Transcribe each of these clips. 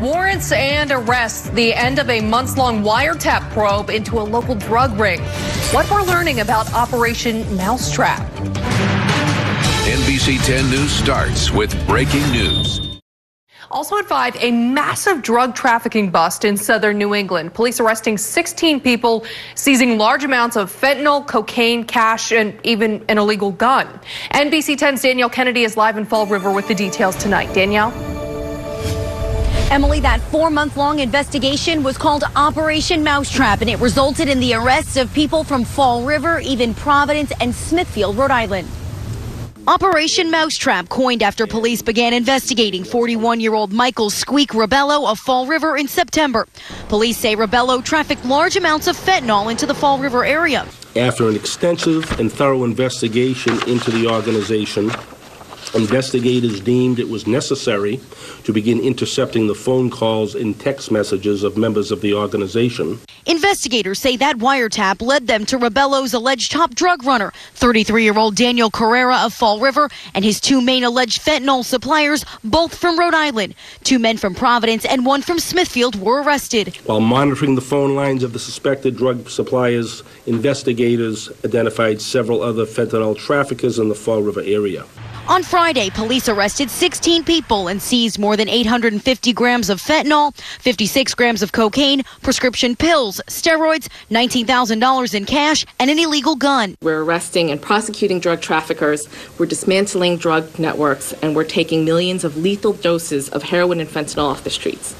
Warrants and arrests, the end of a months long wiretap probe into a local drug ring. What we're learning about Operation Mousetrap. NBC 10 News starts with breaking news. Also at 5, a massive drug trafficking bust in southern New England. Police arresting 16 people, seizing large amounts of fentanyl, cocaine, cash, and even an illegal gun. NBC 10's Danielle Kennedy is live in Fall River with the details tonight. Danielle? Emily, that four month long investigation was called Operation Mousetrap, and it resulted in the arrests of people from Fall River, even Providence, and Smithfield, Rhode Island. Operation Mousetrap, coined after police began investigating 41 year old Michael Squeak Rebello of Fall River in September. Police say Rebello trafficked large amounts of fentanyl into the Fall River area. After an extensive and thorough investigation into the organization, Investigators deemed it was necessary to begin intercepting the phone calls and text messages of members of the organization. Investigators say that wiretap led them to Rebello's alleged top drug runner, 33 year old Daniel Carrera of Fall River, and his two main alleged fentanyl suppliers, both from Rhode Island. Two men from Providence and one from Smithfield were arrested. While monitoring the phone lines of the suspected drug suppliers, investigators identified several other fentanyl traffickers in the Fall River area. On Friday, police arrested 16 people and seized more than 850 grams of fentanyl, 56 grams of cocaine, prescription pills, steroids, $19,000 in cash, and an illegal gun. We're arresting and prosecuting drug traffickers, we're dismantling drug networks, and we're taking millions of lethal doses of heroin and fentanyl off the streets.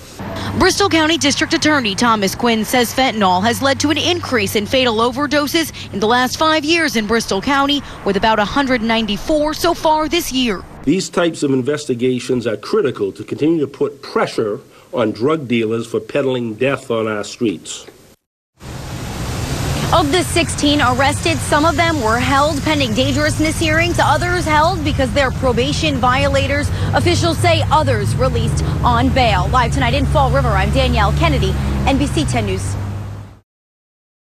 Bristol County District Attorney Thomas Quinn says fentanyl has led to an increase in fatal overdoses in the last five years in Bristol County, with about 194 so far this year. These types of investigations are critical to continue to put pressure on drug dealers for peddling death on our streets. Of the 16 arrested, some of them were held pending dangerousness hearings, others held because they're probation violators. Officials say others released on bail. Live tonight in Fall River, I'm Danielle Kennedy, NBC 10 News.